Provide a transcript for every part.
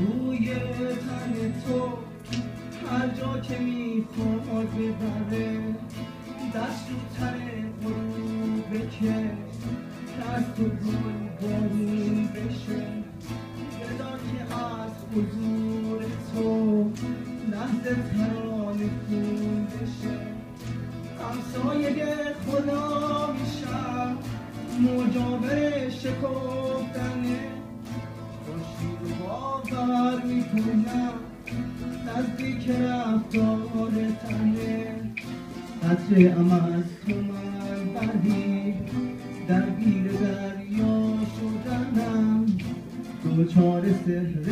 روی تن تو هر جا که می‌خواد ببره دست رو تن که دست و گل بارون بشه. که از حضور تو لحظه تر همسایه خدا میشم. مجاور شکفتنه خورشید باور می‌کنم. نزدیک رفتار تنه قطره ام از تو من بردی درگیر دریا شدنم. دوچار سهر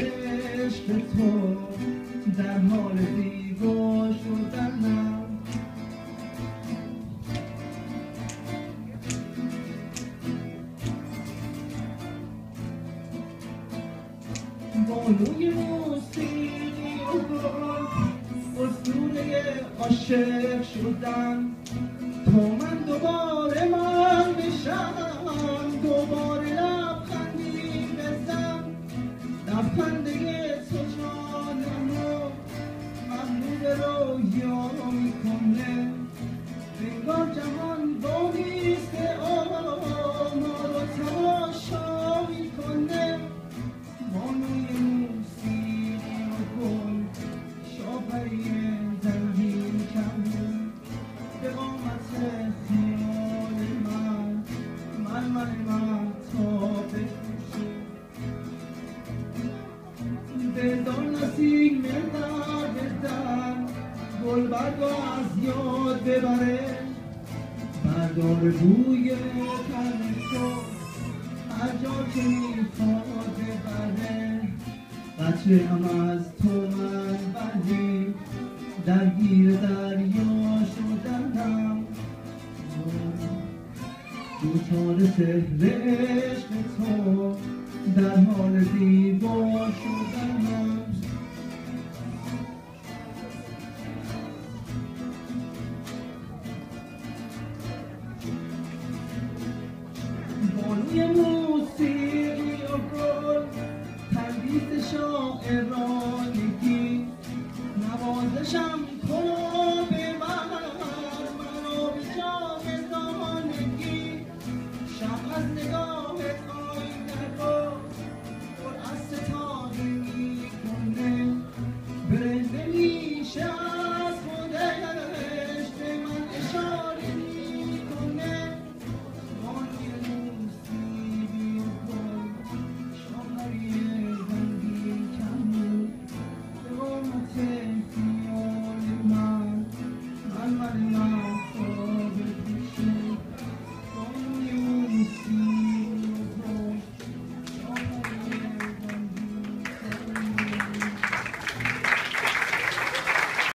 عشق تو در حال زیبا شدنم. بانوی موسیقی اسطوره عاشق شدم تا من دوباره من بشم دوباره لبخندی بزن لبخنده تو جانمو ممنون رویا می‌کنه انگار جهان باریسته گل برگا از یاد ببره. بردار بوی تو هر جا که می‌خواد ببره. قطره هم از تو من بردی درگیر دریا شدنم. دوچار سهر عشق تو در حال زیبا شدن یه موسیقی و گل ایرانی شاعرانگی. نوازشم کنم